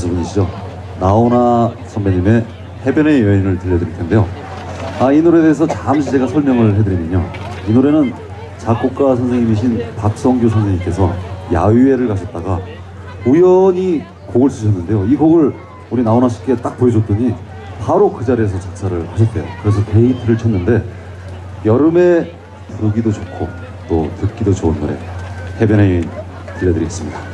가수분이시죠. 나훈아 선배님의 해변의 여인을 들려드릴 텐데요. 아, 이 노래에 대해서 잠시 제가 설명을 해드리면요. 이 노래는 작곡가 선생님이신 박성규 선생님께서 야유회를 가셨다가 우연히 곡을 쓰셨는데요. 이 곡을 우리 나훈아 씨께 딱 보여줬더니 바로 그 자리에서 작사를 하셨대요. 그래서 데이트를 쳤는데 여름에 부르기도 좋고 또 듣기도 좋은 노래 해변의 여인 들려드리겠습니다.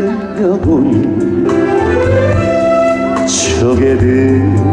들려보니 저게들